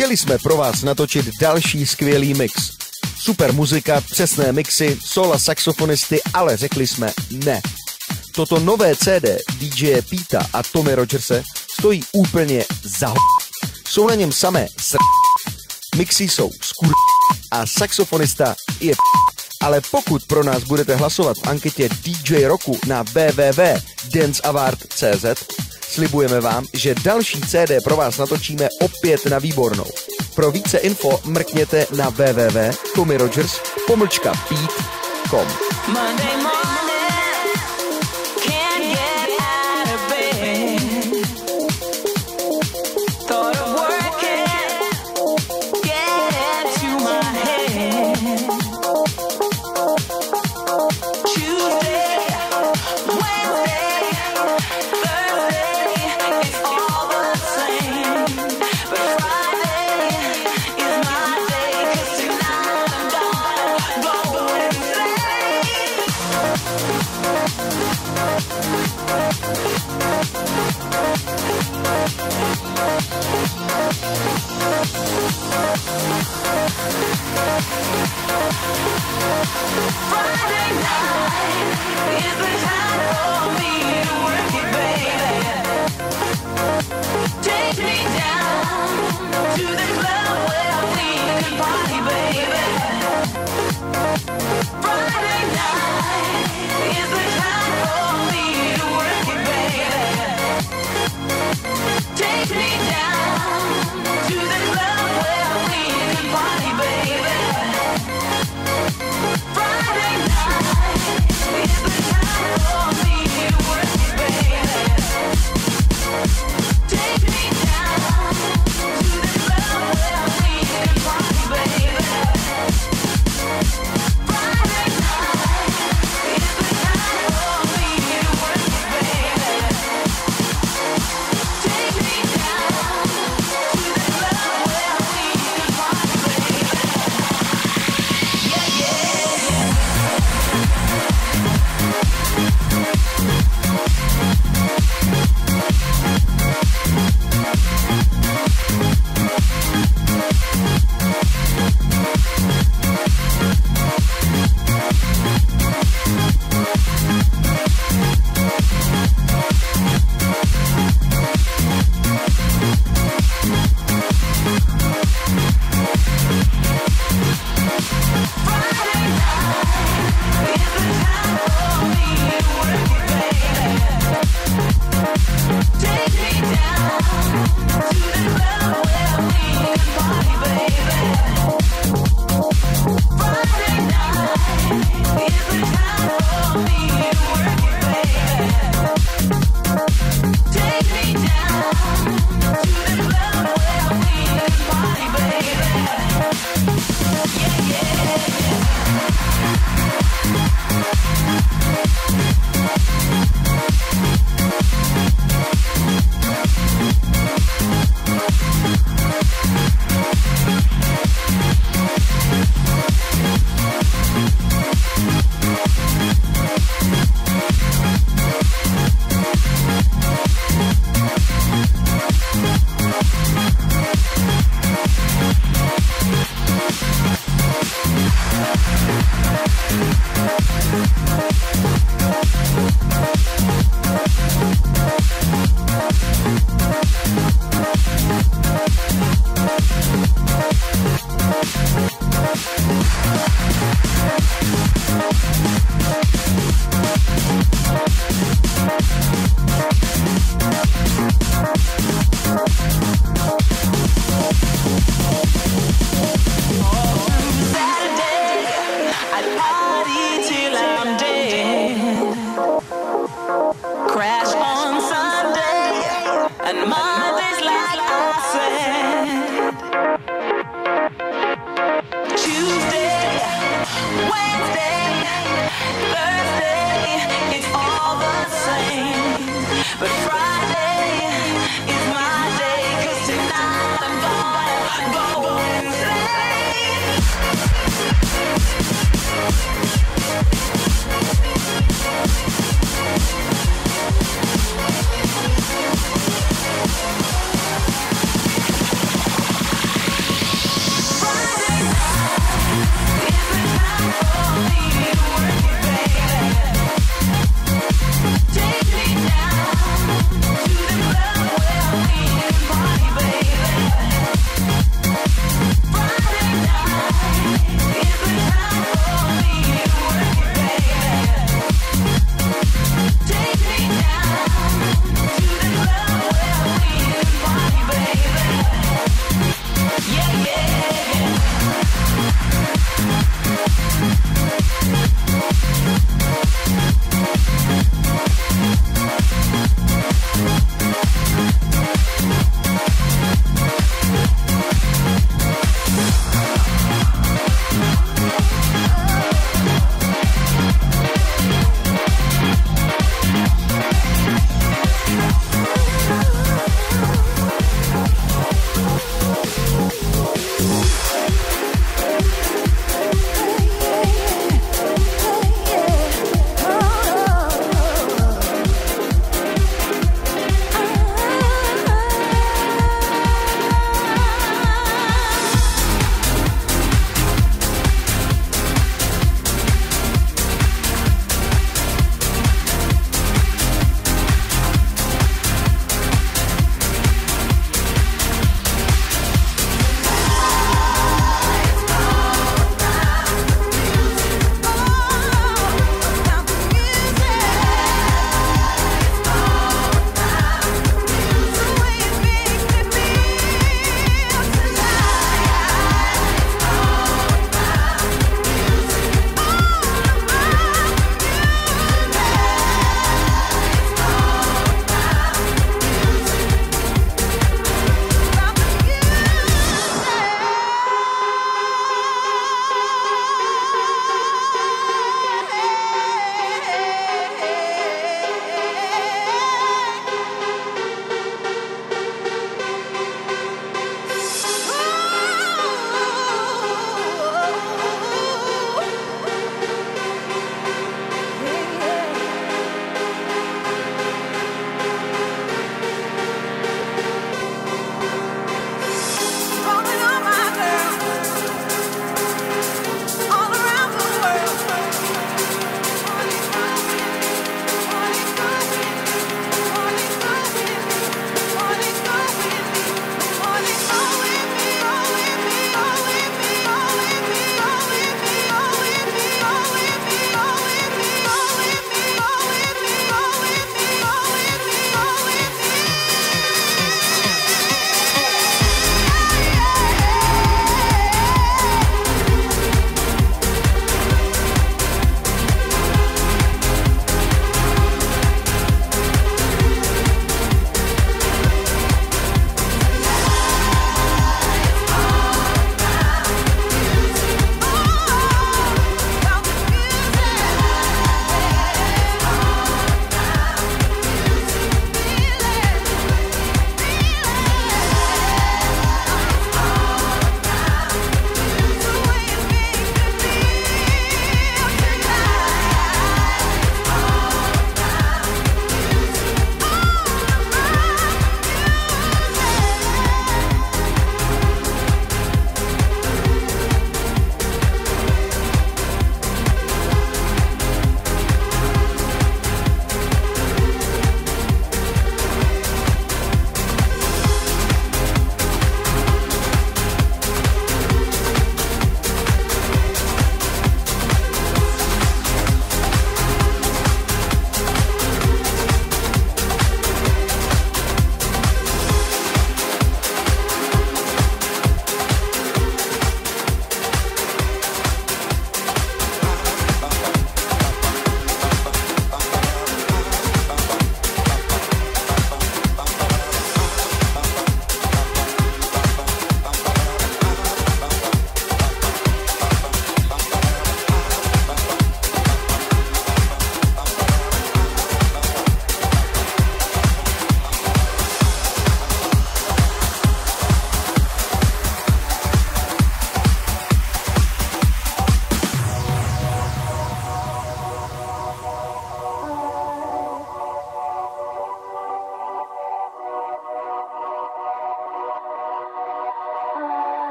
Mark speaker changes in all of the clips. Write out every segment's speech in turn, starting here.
Speaker 1: Chtěli jsme pro vás natočit další skvělý mix. Super muzika, přesné mixy, sola saxofonisty, ale řekli jsme ne. Toto nové CD DJ Pita a Tommy Rogerse stojí úplně za ho. Jsou na něm samé sr... Mixy jsou skur... a saxofonista je ale pokud pro nás budete hlasovat v anketě DJ Roku na www.danceaward.cz, slibujeme vám, že další CD pro vás natočíme opět na výbornou. Pro více info mrkněte na
Speaker 2: morning.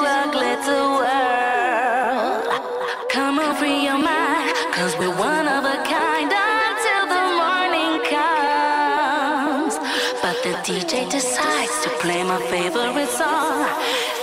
Speaker 2: a glitter world. Come on, free your mind, cause we're one of a kind until the morning comes. But the DJ decides to play my favorite song.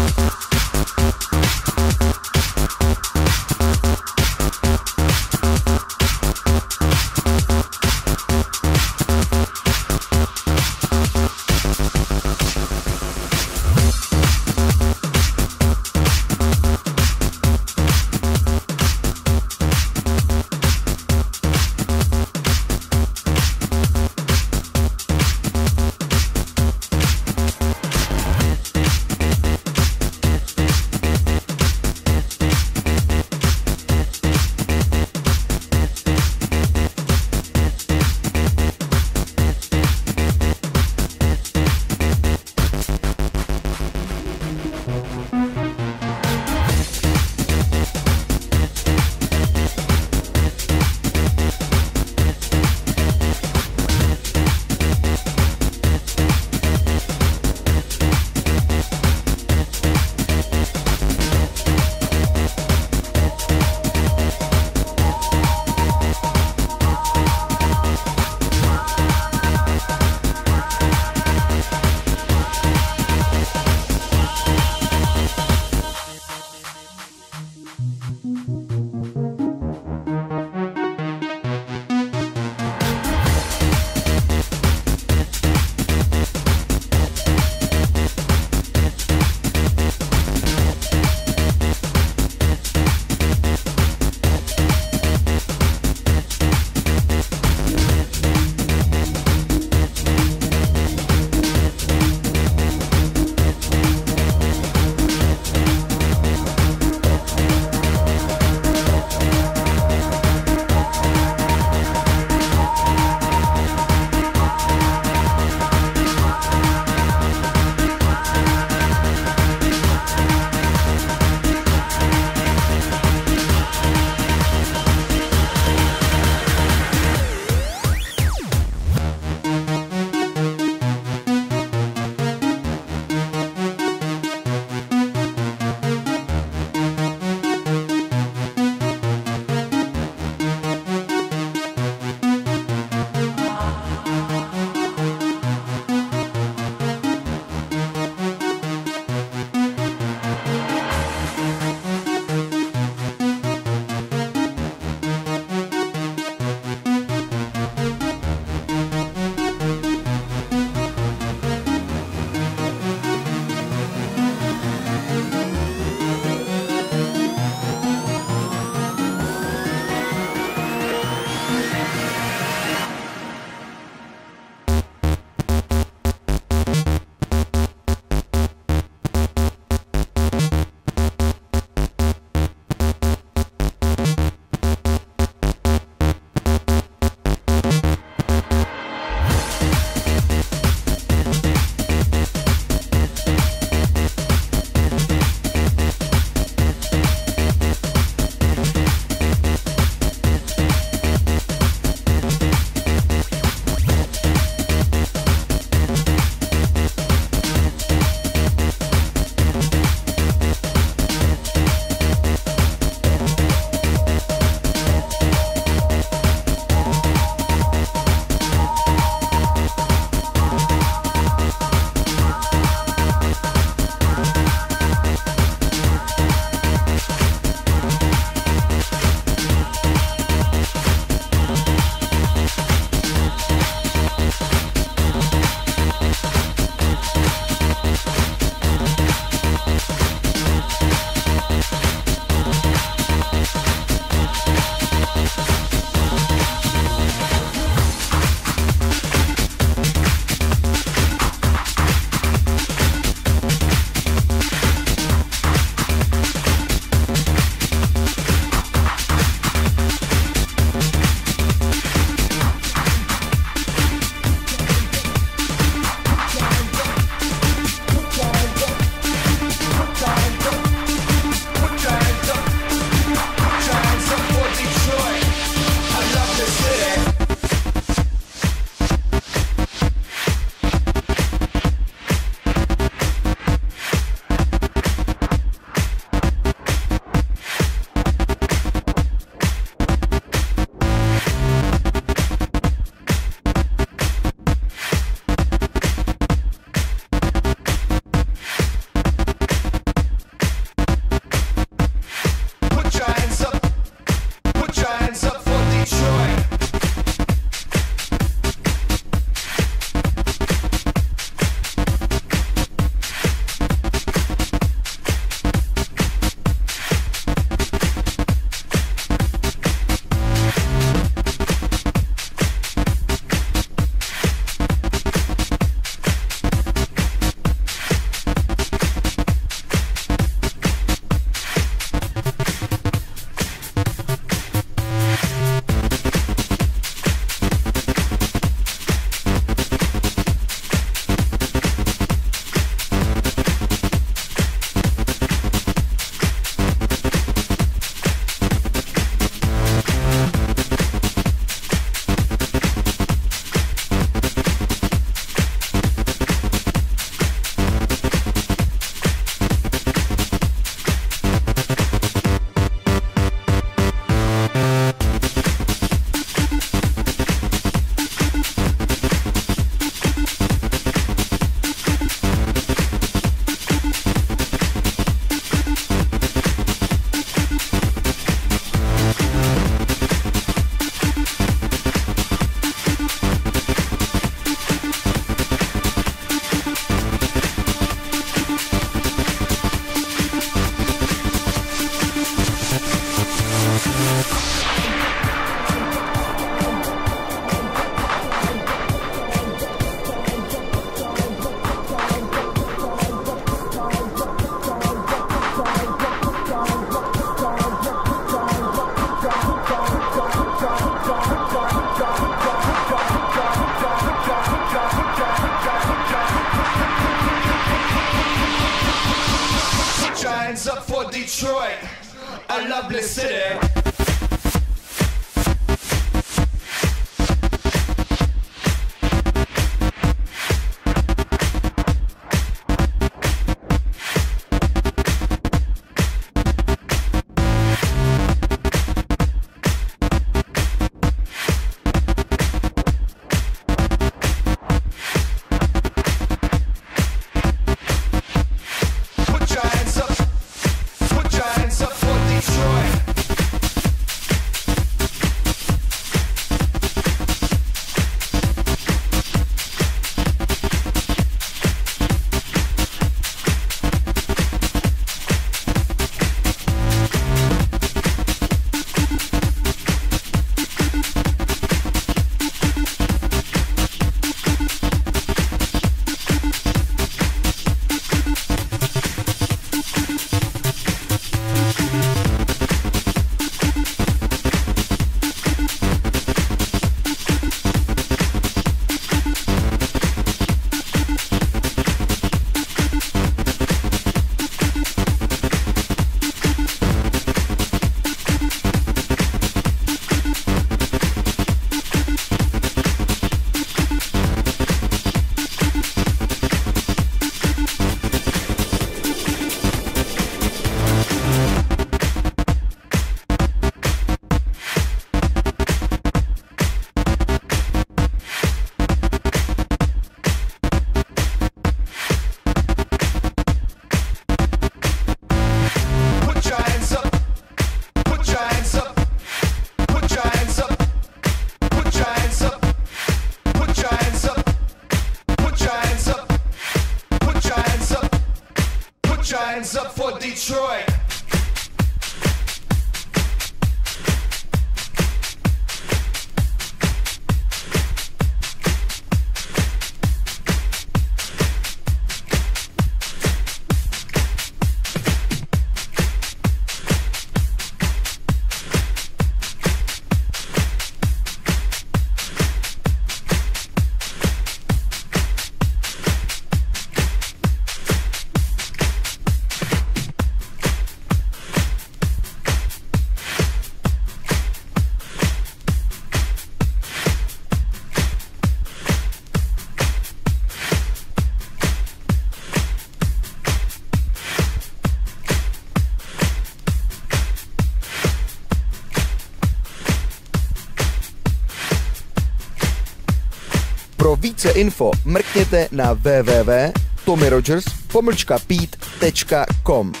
Speaker 1: Více info. Mrkněte na www.tommyrogers.com